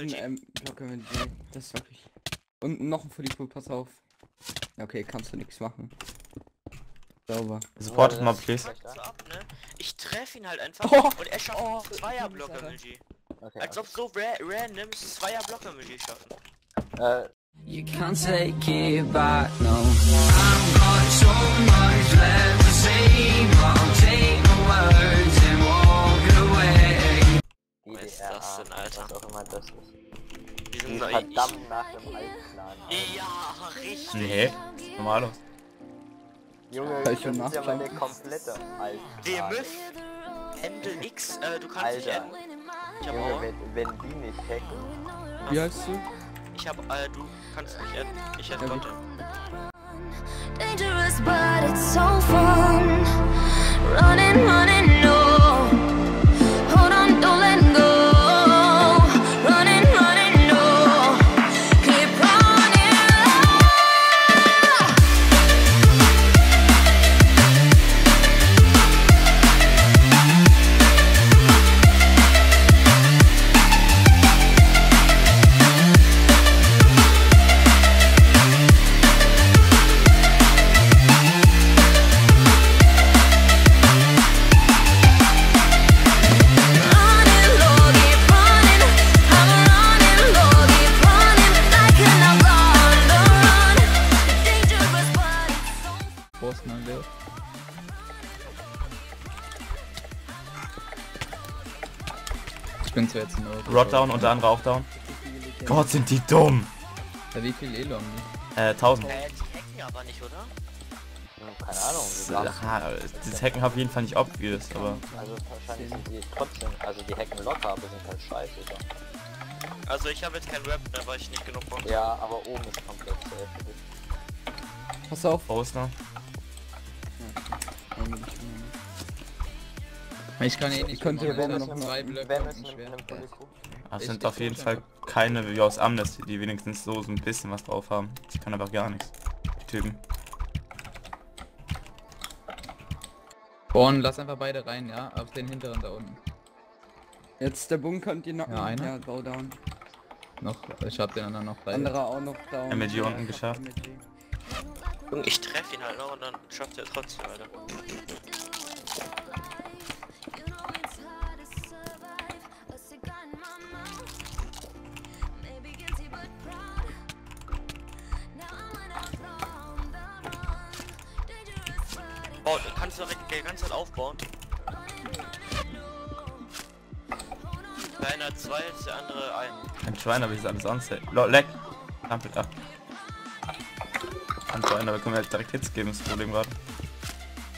jeden ähm, Block MLG. Das ist wirklich. Und noch ein Fully Pool, pass auf. Okay, kannst du nichts machen. Sauber. Supportet Ja, mal, das- please. Ab, ne? Ich treffe ihn halt einfach Oh, und er schafft oh, Zweierblock Alter. MLG. Okay. Als ob so ra random Zweierblock MLG schaffen. Äh, You can't take it back, no. I've got so much left to say, but I'll take my words das denn, Alter? was auch immer das ist. Die sind neu. verdammt nach dem alten Plan. Ja, richtig. Nee, normal aus. Junge, ich schon ist ja mal der komplette alte Wir Plan. müssen Händel X, äh, du kannst Alter. enden. Ich hab Junge, wenn, wenn die nicht hacken. Wie heißt du? Ich hab, äh, du kannst dich enden. Ich hätte Ja. Dangerous, but it's so fun. Zwar jetzt nur. Rod down und der andere auch down. Gott, sind die dumm. Ja, wie viel Elo haben die? Äh, 1000. Äh, die hacken aber nicht, oder? Hm, Keine Ahnung. die Das, Hacken auf jeden Fall nicht obvious, aber Also wahrscheinlich sind die trotzdem, also die hacken locker, aber sind halt scheiße. So. Also ich habe jetzt kein Rap, da war ich nicht genug von. Ja, aber oben ist komplett safe. Pass auf. Postner. Ich kann eh nicht. Ich könnte machen, wenn ich es hab mit- zwei Blöcke Wenn es. Das Ich- sind ich auf jeden Fall keine wie aus Amnesty, die wenigstens so, so ein bisschen was drauf haben. Die können einfach gar nichts. Die Typen. Born, lass einfach beide rein, ja? Auf den hinteren da unten. Jetzt der Bunker und die knocken. Ja, einer. Ja, go down. Noch, ich hab den anderen noch frei. Anderer auch noch down. MLG Ja, unten ich geschafft. MLG. Junge, ich treffe ihn halt noch und dann schafft er trotzdem, Alter. Oh, du kannst direkt die ganze Zeit aufbauen. Der eine hat zwei, jetzt der andere ein. Ein Schwein, aber ich alles anzählt. Leck. Trampelt ab. Ein Schwein, aber können wir halt direkt Hits geben, ist das Problem gerade.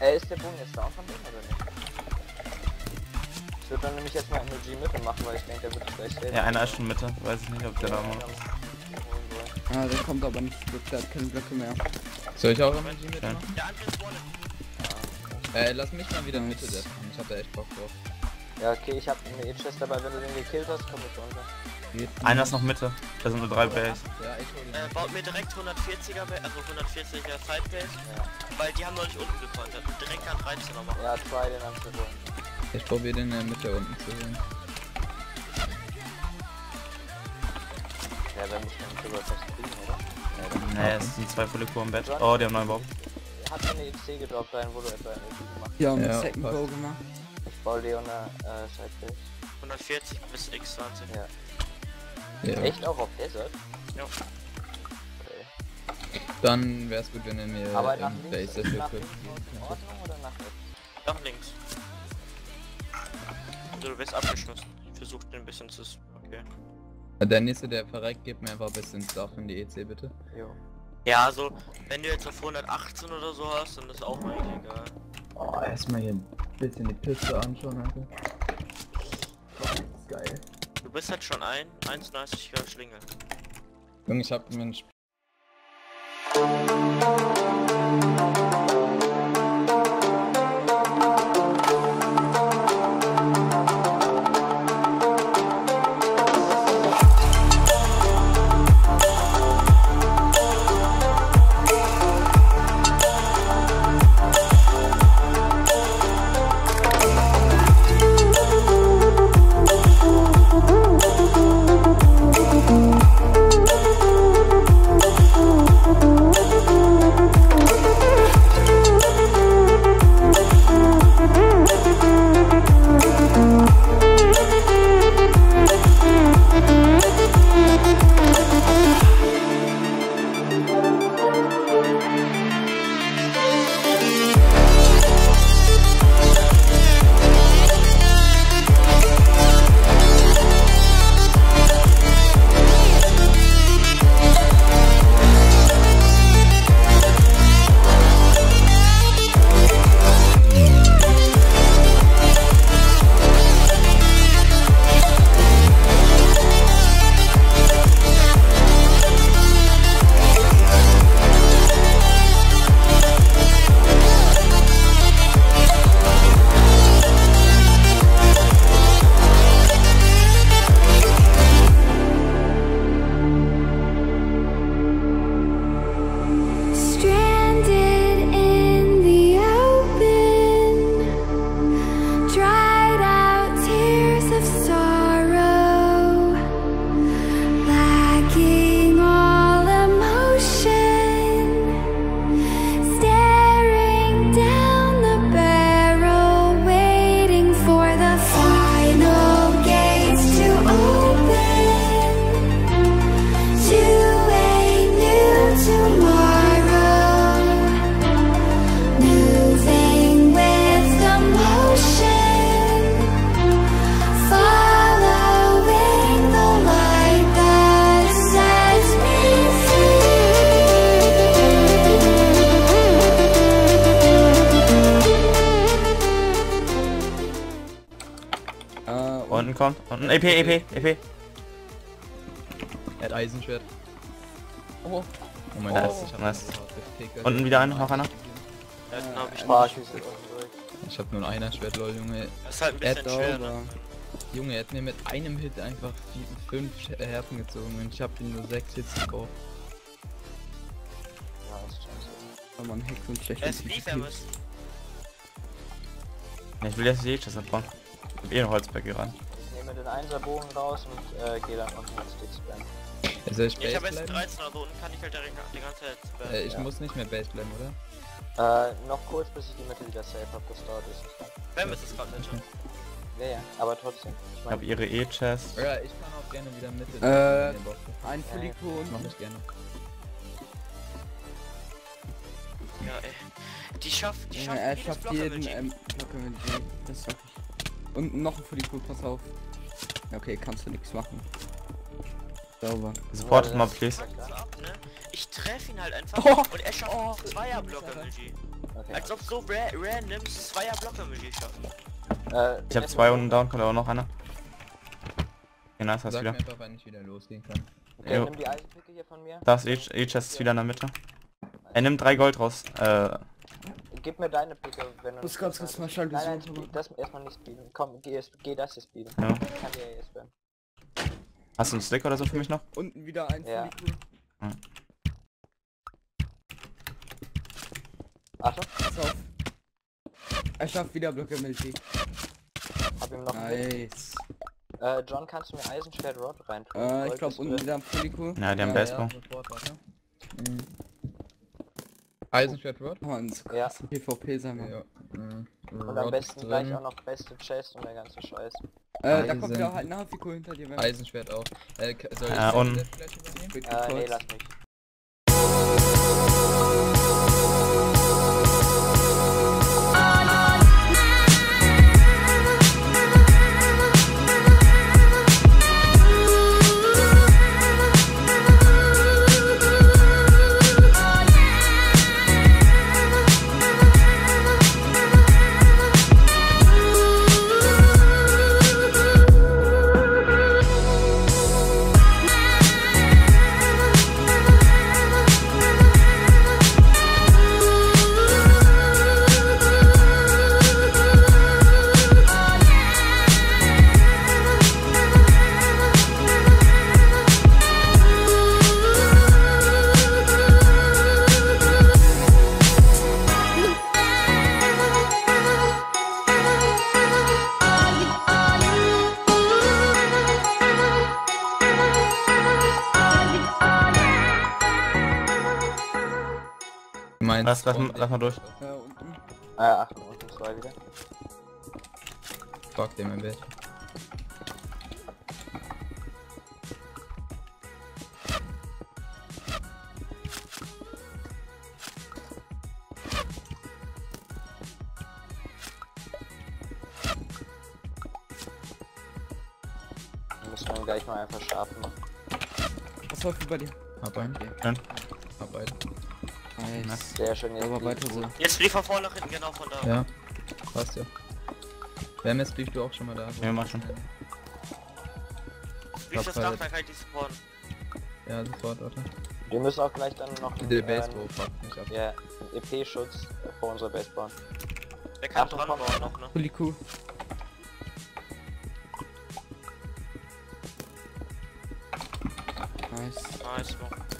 Äh, ist der Bogen jetzt down von dem oder nicht? Ich würde dann nämlich jetzt mal MLG Mitte machen, weil ich denke, der wird gleich safe. Ja, einer ist schon Mitte. Weiß ich nicht, ob der da Ja, holen wir. Ah, der kommt aber nicht der hat keine Blöcke mehr. Soll ich auch MLG mitmachen? Der andere ist Wallet. Äh, lass mich mal wieder Mitte setzen. Ich hab da echt Bock drauf. Ja, okay, ich habe eine E-Chest dabei, wenn du den gekillt hast, komm ich runter. Einer ist noch Mitte. Da sind nur drei Base. Ja, ich. Äh, baut mir direkt 140er, Ba- also 140er Sidebase, Ja, weil die haben noch nicht unten gekontert. Und direkt an 13er machen. ja try den anzuholen. Ich probier den in der Mitte unten zu holen. Ja, dann muss man sogar was kriegen, oder? Ja, dann Nee, es sind zwei volle Kur im Bett. Oh, die haben neuen Bob. Hat eine EC gedroppt rein, wo du etwa MLG gemacht Die haben Ja, Second. Go gemacht. hast. Ich baue dir eine äh, Sidebase. 140 bis X20. Ja. Ja. Echt auch auf Desert? Ja. Okay. Dann wär's gut, wenn er mir Aber nach links Base nach links in. Ordnung oder nach rechts? Nach links. Also du wirst abgeschossen. Ich versuche den ein bisschen zu... Okay. Der nächste, der verreckt, gibt mir einfach ein bisschen Stuff in die EC, bitte. Jo. Ja, also, wenn du jetzt auf 118 oder so hast, dann ist auch mal eigentlich egal. Oh, erstmal hier ein bisschen die Piste anschauen, Alter. Geil. Du bist halt schon ein 1,90er Schlingel. Junge, ich hab mir ein Sp kommt. Unten, EP, EP, EP. Er hat Eisenschwert. Oh, Oh mein Oh. Gott, ich hab Nice. Unten wieder einer, noch einer. Ja, den hab ich noch. Ah, ich hab nur ein Einerschwert, lol, Junge. Das ist halt ein Er bisschen hat schwer, ne? Junge, er hat mir mit einem Hit einfach vier, fünf Sch- äh, Herzen gezogen und ich hab ihm nur sechs Hits gebraucht. Ja, ist scheiße. Oh man, Heck und schlecht. Ist Liefermus. Ja, Ich will jetzt die E-Chest abbauen. Ich hab eh eine Holzberge ran. Ich nehme den Einserbogen raus und äh, gehe dann unten ins Stick spammen. Er soll Ich habe jetzt bleiben? 13 also unten kann ich halt die, ganze Zeit. Äh, ich Ja. muss nicht mehr Base bleiben, oder? Äh, noch kurz, bis ich die Mitte wieder safe habe, das dauert ist. Spam ist es gerade nicht. Ja, ja, aber trotzdem. Ich Ich meine, hab ihre E-Chest. Ja, ich kann auch gerne wieder Mitte. Äh, wenn. Ein Fuliko Mach und ich gerne. Ja, ey. Die schafft, die Ja, schafft er jedes schafft Block jeden ähm, mit. Das ist wirklich. Und noch ein Fuliko, pass auf. Okay, kannst du nichts machen. Sauber. Supportet mal, please. Ne? Ich treffe ihn halt einfach Oh, und er schafft oh, Zweierblock Alter. MLG. okay. Als ob so ra random Zweierblock MLG schafft. Äh, Ich hab zwei unten down, kommt aber noch einer. Ja, nice, hast Sag wieder. mir einfach, wann ich wieder losgehen kann. Okay, Jo. nimm die Eisenpicke hier von mir. Das E- E-Chest ist wieder in der Mitte. Er nimmt drei Gold raus. Äh, Gib mir deine Picke, wenn du... Muss ganz kurz mal schnell Nein, nein, spiel- das erstmal nicht spielen. Komm, geh, geh das hier spielen. ja. Ich kann dir jetzt spammen. Hast du einen Stick oder so für mich noch? Unten wieder ein Ja. Fuliko. Achtung, Pass auf. Er schafft wieder Blocker mit G. hab ihm noch. Nice. Äh, John, kannst du mir Eisenschwert Rod reintun? Äh, ich glaube ist unten wieder ein. Ja, die haben Ja, Baseball. Ja, sofort, warte. Mhm. Eisenschwert ein so Ja. PvP sein wir. Ja. Mhm. Und am besten ist gleich drin. auch noch beste Chest und der ganze Scheiß. Äh, da kommt Eisen. wieder halt ein Fuliko hinter dir. wenn- Eisenschwert auch. Äh, soll ich Ja, und- Death vielleicht übernehmen? Wird Äh, nee, lass mich. Du meinst Lass- lass- lass mal durch. Äh, unten. Äh, Achtung, unten zwei wieder. Fuck dem im Bett. Wir müssen dann gleich mal einfach scharf machen. Was läuft über dir? Hab einen. Schön. Nice. Sehr schön jetzt. Aber weiter so. Jetzt lief er vor nach hinten, genau von da. Ja. Passt ja. Wer jetzt lief du auch schon mal da? Ja, mach schon. Lief das Hab Dach, dann kann ich die supporten. Ja, sofort, warte. Wir müssen auch gleich dann noch einen, Base äh, ja, EP-Schutz vor unserer Base bauen. Der kann Achtung, dran komm. bauen noch, ne? Fuliko. Nice. Nice, Mann.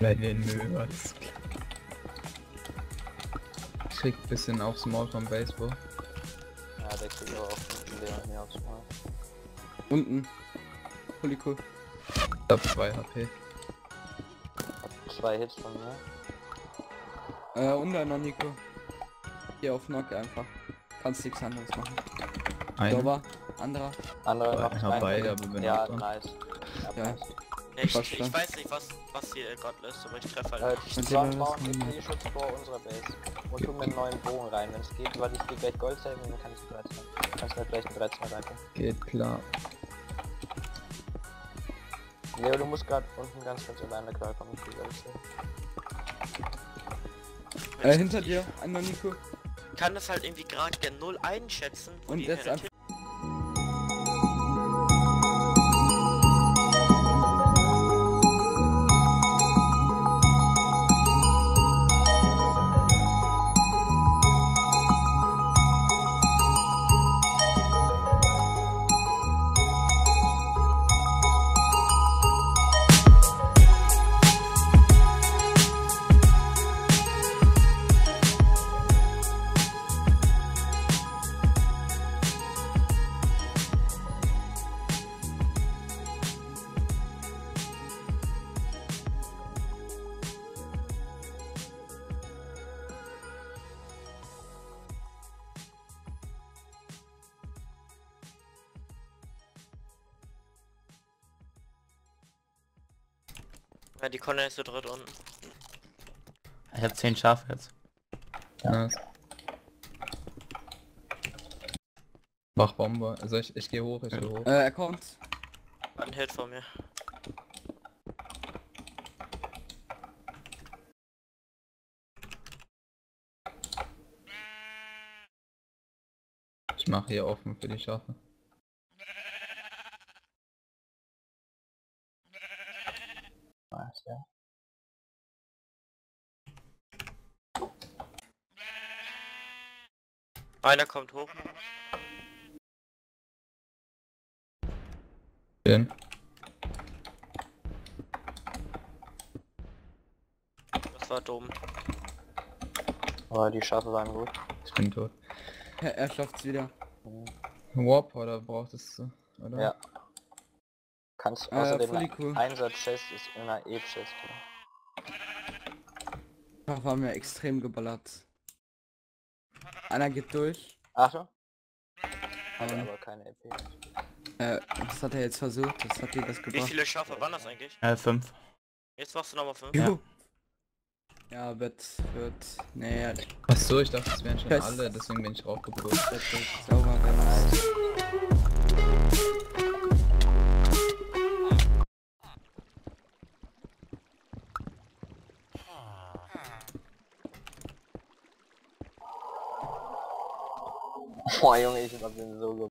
Bleib den Müll, was? Kriegt bisschen aufs Maul vom Baseball. Ja, der kriegt aber auch Leon hier aufs Mal. Unten. Fuliko. Ich hab 2 HP. Zwei Hits von mir. Äh, und einer Nico. Hier auf Knock einfach. Kannst nichts anderes machen. Einer. Sauber. Anderer. Andere Be- noch ja, zwei. beide, aber wenn Ja, dran. nice. Ja, Ja. nice. Ich, ich weiß nicht, was, was hier gerade ist, aber ich treffe halt Äh, bauen lassen wir EP-Schutz vor unserer Base. Und tu mir einen neuen Bogen rein, wenn es geht, weil ich dir gleich Gold saven, dann kann ich 13. Kannst mir gleich einen 13 rein. Geht klar. Leo, du musst gerade unten ganz ganz alleine klarkommen. Ich will alles sehen. Äh, hinter dir. Einer Nico. kann das halt irgendwie gerade gen Null einschätzen. wo Und die jetzt einfach- Ja, die Conne ist so dritt unten. Ich habe 10 Schafe jetzt. Nice. Mach Bombe. Also ich, ich gehe hoch, ich gehe hoch. Äh, er kommt. Ein Hit von mir. Ich mache hier offen für die Schafe. Nice, ja. Einer kommt hoch. Schön. Das war dumm. Aber die Schafe waren gut. Ich bin tot. Er, er schafft's wieder. Warp oder braucht es so, oder? Ja. Kannst Äh, außerdem fully cool. Einsatz-Chest ist immer E-Chest. Da haben wir extrem geballert. Einer geht durch. Achtung, hat Aber, aber keine EP. äh, was hat er jetzt versucht? Was hat dir das Wie gebracht? viele Schafe waren das eigentlich? Äh, 5. Jetzt machst du nochmal fünf. Jo. Ja, wird, wird, nee, ja, Achso, ich dachte, es wären schon alle, deswegen bin ich raufgepusht. sauber werden. Boah Junge, ich hab den so